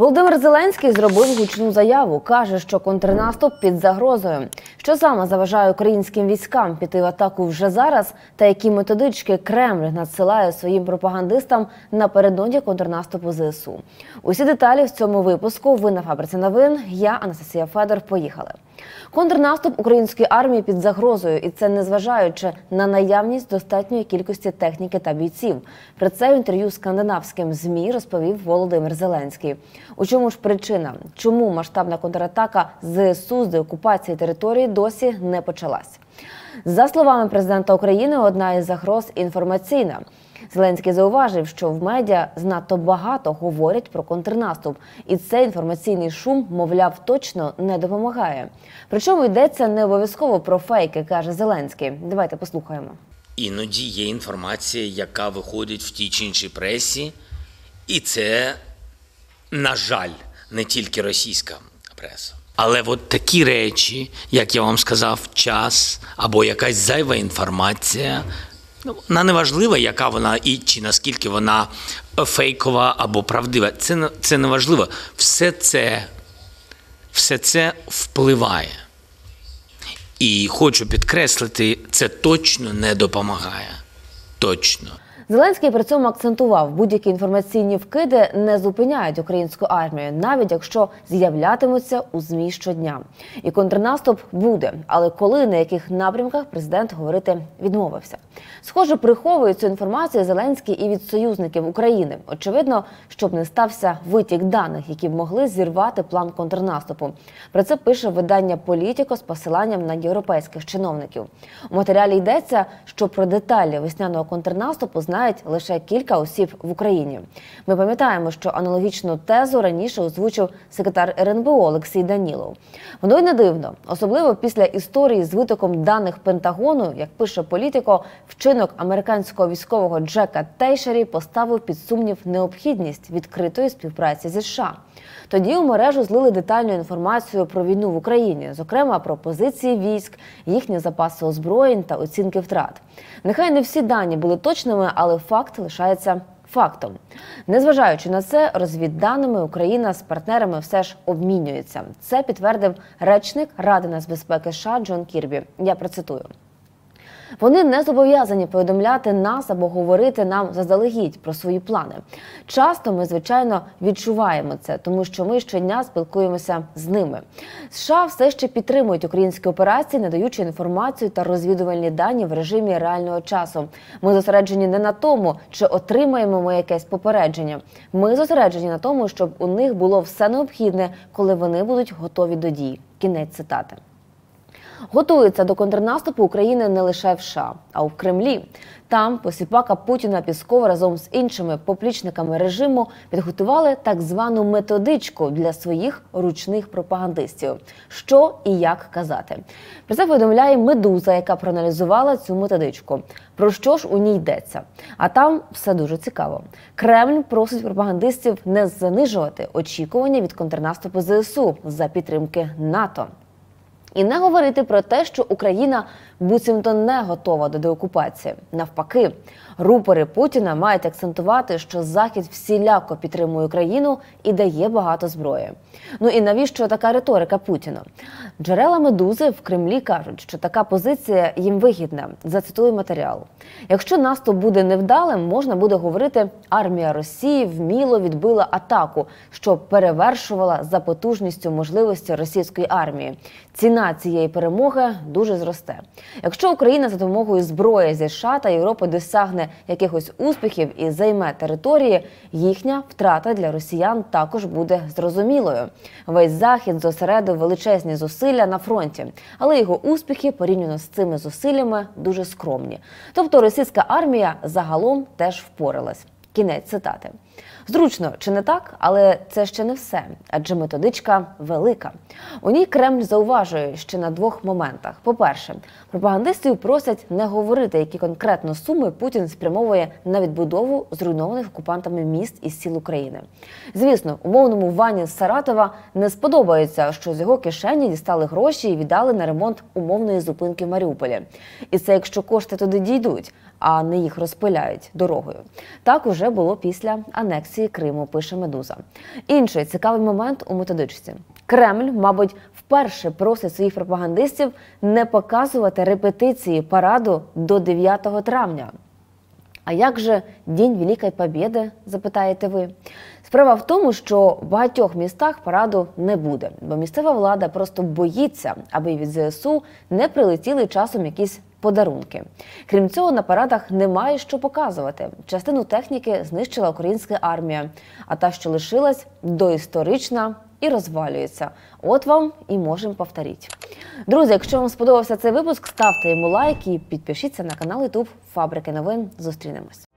Володимир Зеленський зробив гучну заяву. каже, що контрнаступ під загрозою. Що саме заважає українським військам піти в атаку вже зараз, та які методички Кремль надсилає своїм пропагандистам напередодні контрнаступу ЗСУ. Усі деталі в цьому випуску. Ви на фабриці новин. Я Анастасія Федор. Поїхали. Контрнаступ української армії під загрозою, і це незважаючи на наявність достатньої кількості техніки та бійців. Про це в інтерв'ю скандинавським змі розповів Володимир Зеленський. У чому ж причина? Чому масштабна контратака ЗСУ з деокупації території досі не почалась? За словами президента України, одна із загроз інформаційна. Зеленський зауважив, що в медіа знато багато говорять про контрнаступ, і цей інформаційний шум, мовляв, точно не допомагає. Причому йдеться не обов'язково про фейки, каже Зеленський. Давайте послухаємо. Іноді є інформація, яка виходить в тій чи іншій пресі, і це, на жаль, не тільки російська преса. Але от такі речі, як я вам сказав, час або якась зайва інформація, вона не важлива, яка вона і чи наскільки вона фейкова або правдива. Це, це не важливо. Все це, все це впливає. І хочу підкреслити, це точно не допомагає. Точно. Зеленський при цьому акцентував, будь-які інформаційні вкиди не зупиняють українську армію, навіть якщо з'являтимуться у змі щодня. І контрнаступ буде. Але коли на яких напрямках президент говорити відмовився? Схоже, приховує цю інформацію Зеленський і від союзників України. Очевидно, щоб не стався витік даних, які б могли зірвати план контрнаступу. Про це пише видання Політіко з посиланням на європейських чиновників. У матеріалі йдеться, що про деталі весняного контрнаступу знають лише кілька осіб в Україні. Ми пам'ятаємо, що аналогічну тезу раніше озвучив секретар РНБО Олексій Данілов. Воно й не дивно, особливо після історії з витоком даних Пентагону, як пише політико, вчинок американського військового Джека Тейшері поставив під сумнів необхідність відкритої співпраці зі США. Тоді у мережу злили детальну інформацію про війну в Україні, зокрема про позиції військ, їхні запаси озброєнь та оцінки втрат. Нехай не всі дані були точними, але факт лишається фактом. Незважаючи на це, розвідданими Україна з партнерами все ж обмінюється. Це підтвердив речник Ради нацбезпеки США Джон Кірбі. Я процитую. Вони не зобов'язані повідомляти нас або говорити нам заздалегідь про свої плани. Часто ми, звичайно, відчуваємо це, тому що ми щодня спілкуємося з ними. США все ще підтримують українські операції, надаючи інформацію та розвідувальні дані в режимі реального часу. Ми зосереджені не на тому, чи отримаємо ми якесь попередження. Ми зосереджені на тому, щоб у них було все необхідне, коли вони будуть готові до дій. Кінець цитати. Готується до контрнаступу України не лише в США, а в Кремлі. Там посіпака Путіна Піскова разом з іншими поплічниками режиму підготували так звану методичку для своїх ручних пропагандистів. Що і як казати. Про це повідомляє Медуза, яка проаналізувала цю методичку. Про що ж у ній йдеться? А там все дуже цікаво. Кремль просить пропагандистів не занижувати очікування від контрнаступу ЗСУ за підтримки НАТО. І не говорити про те, що Україна буцімто не готова до деокупації. Навпаки, рупори Путіна мають акцентувати, що Захід всіляко підтримує Україну і дає багато зброї. Ну і навіщо така риторика Путіна? Джерела медузи в Кремлі кажуть, що така позиція їм вигідна. Зацитую матеріал. Якщо наступ буде невдалим, можна буде говорити, армія Росії вміло відбила атаку, що перевершувала за потужністю можливості російської армії. Ціна цієї перемоги дуже зросте. Якщо Україна за допомогою зброї зі США та Європи досягне якихось успіхів і займе території, їхня втрата для росіян також буде зрозумілою. Весь захід зосередив величезні зусилля на фронті, але його успіхи порівняно з цими зусиллями дуже скромні. Тобто російська армія загалом теж впоралась. Кінець цитати. Зручно чи не так, але це ще не все, адже методичка велика. У ній Кремль зауважує ще на двох моментах: по-перше, пропагандистів просять не говорити, які конкретно суми Путін спрямовує на відбудову зруйнованих окупантами міст і сіл України. Звісно, умовному Вані з Саратова не сподобається, що з його кишені дістали гроші і віддали на ремонт умовної зупинки в Маріуполі. І це якщо кошти туди дійдуть, а не їх розпиляють дорогою. Так уже було після анексії Криму, пише Медуза. Інший цікавий момент у методичці. Кремль, мабуть, вперше просить своїх пропагандистів не показувати репетиції параду до 9 травня. А як же День Великої Побєди, запитаєте ви? Справа в тому, що в багатьох містах параду не буде, бо місцева влада просто боїться, аби від ЗСУ не прилетіли часом якісь подарунки. Крім цього, на парадах немає що показувати. Частину техніки знищила українська армія, а та, що лишилась, доісторична і розвалюється. От вам і можемо повторити. Друзі, якщо вам сподобався цей випуск, ставте йому лайк і підпишіться на канал YouTube Фабрики новин. Зустрінемось.